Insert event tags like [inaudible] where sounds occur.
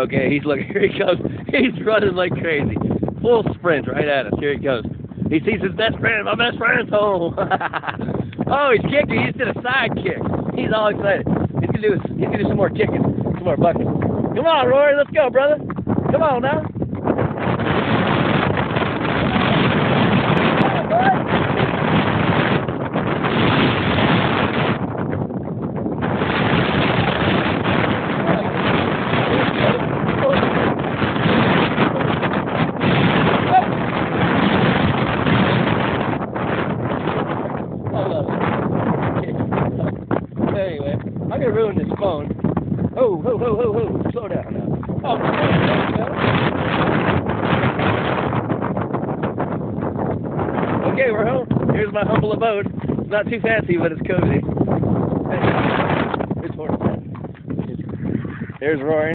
Okay, he's looking. [laughs] Here he comes. He's running like crazy. Full sprint right at us. Here he goes. He sees his best friend. My best friend's home. [laughs] oh, he's kicking. He just did a side kick. He's all excited. He's gonna do. He's gonna do some more kicking. Some more bucking. Come on, Rory. Let's go, brother. Come on now. I'm gonna ruin this phone. Oh, ho, ho, ho, ho, slow down now. Oh, okay, we're home. Here's my humble abode. It's not too fancy, but it's cozy. It's horrible. There's Rory.